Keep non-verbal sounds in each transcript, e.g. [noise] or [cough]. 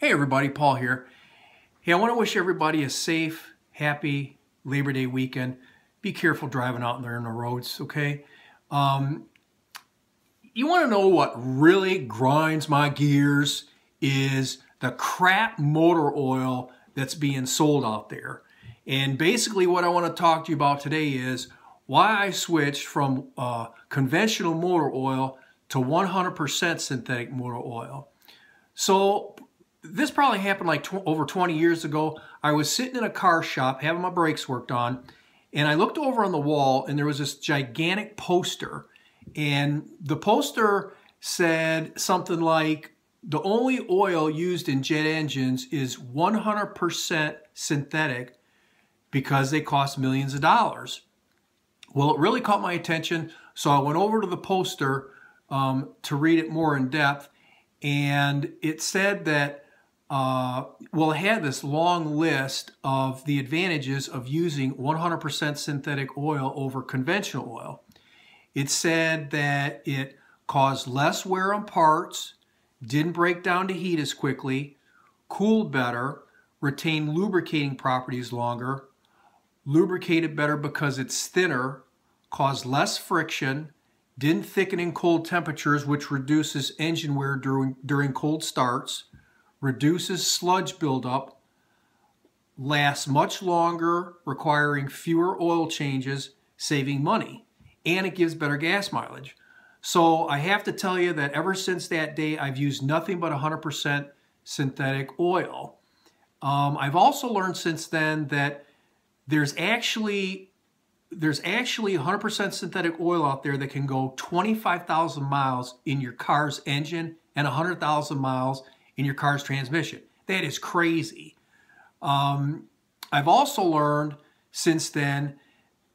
Hey everybody, Paul here. Hey, I want to wish everybody a safe, happy Labor Day weekend. Be careful driving out there on the roads, okay? Um, you want to know what really grinds my gears is the crap motor oil that's being sold out there. And basically what I want to talk to you about today is why I switched from uh, conventional motor oil to 100% synthetic motor oil. So this probably happened like tw over 20 years ago. I was sitting in a car shop having my brakes worked on, and I looked over on the wall, and there was this gigantic poster. And the poster said something like, the only oil used in jet engines is 100% synthetic because they cost millions of dollars. Well, it really caught my attention, so I went over to the poster um, to read it more in depth, and it said that uh, well, it had this long list of the advantages of using 100% synthetic oil over conventional oil. It said that it caused less wear on parts, didn't break down to heat as quickly, cooled better, retained lubricating properties longer, lubricated better because it's thinner, caused less friction, didn't thicken in cold temperatures, which reduces engine wear during, during cold starts, reduces sludge buildup, lasts much longer, requiring fewer oil changes, saving money, and it gives better gas mileage. So I have to tell you that ever since that day, I've used nothing but 100% synthetic oil. Um, I've also learned since then that there's actually there's actually 100% synthetic oil out there that can go 25,000 miles in your car's engine and 100,000 miles in your car's transmission. That is crazy. Um, I've also learned since then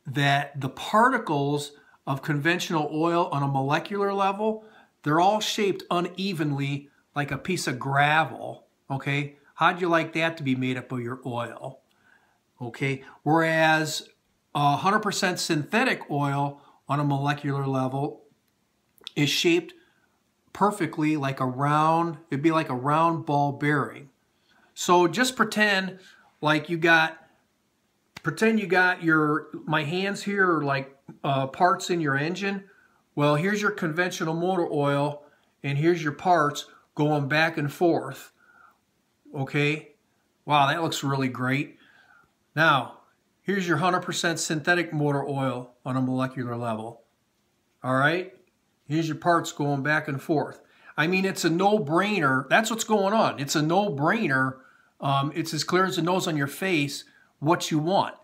that the particles of conventional oil on a molecular level, they're all shaped unevenly like a piece of gravel, okay? How'd you like that to be made up of your oil? Okay, whereas 100% synthetic oil on a molecular level is shaped perfectly like a round, it'd be like a round ball bearing. So just pretend like you got, pretend you got your, my hands here are like uh, parts in your engine. Well, here's your conventional motor oil and here's your parts going back and forth. Okay. Wow, that looks really great. Now, here's your 100% synthetic motor oil on a molecular level. All right. Here's your parts going back and forth. I mean, it's a no-brainer. That's what's going on. It's a no-brainer. Um, it's as clear as the nose on your face what you want.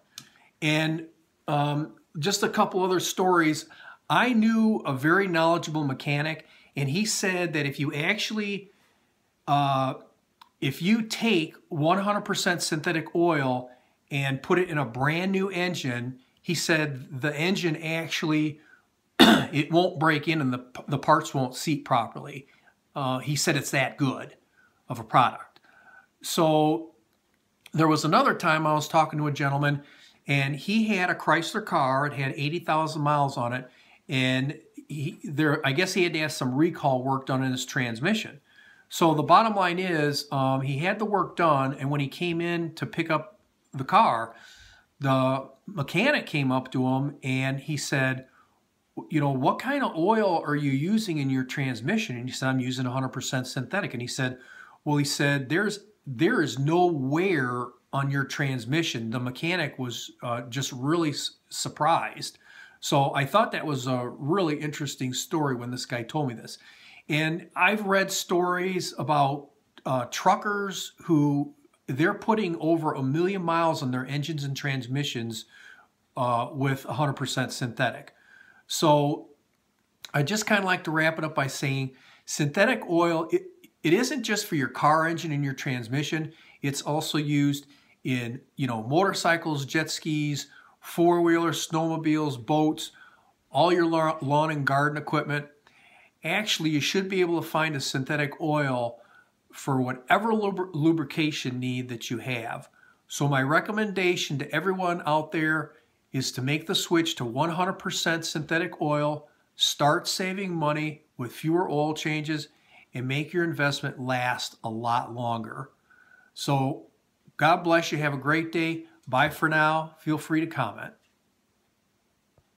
And um, just a couple other stories. I knew a very knowledgeable mechanic, and he said that if you actually, uh, if you take 100% synthetic oil and put it in a brand new engine, he said the engine actually [clears throat] it won't break in and the, the parts won't seat properly. Uh, he said it's that good of a product. So there was another time I was talking to a gentleman and he had a Chrysler car. It had 80,000 miles on it. And he, there, I guess he had to have some recall work done in his transmission. So the bottom line is um, he had the work done. And when he came in to pick up the car, the mechanic came up to him and he said, you know, what kind of oil are you using in your transmission? And he said, I'm using 100% synthetic. And he said, well, he said, there's there is no wear on your transmission. The mechanic was uh, just really surprised. So I thought that was a really interesting story when this guy told me this. And I've read stories about uh, truckers who they're putting over a million miles on their engines and transmissions uh, with 100% synthetic. So I just kind of like to wrap it up by saying synthetic oil, it, it isn't just for your car engine and your transmission. It's also used in, you know, motorcycles, jet skis, four-wheelers, snowmobiles, boats, all your lawn and garden equipment. Actually, you should be able to find a synthetic oil for whatever lubrication need that you have. So my recommendation to everyone out there is to make the switch to 100% synthetic oil, start saving money with fewer oil changes, and make your investment last a lot longer. So, God bless you. Have a great day. Bye for now. Feel free to comment.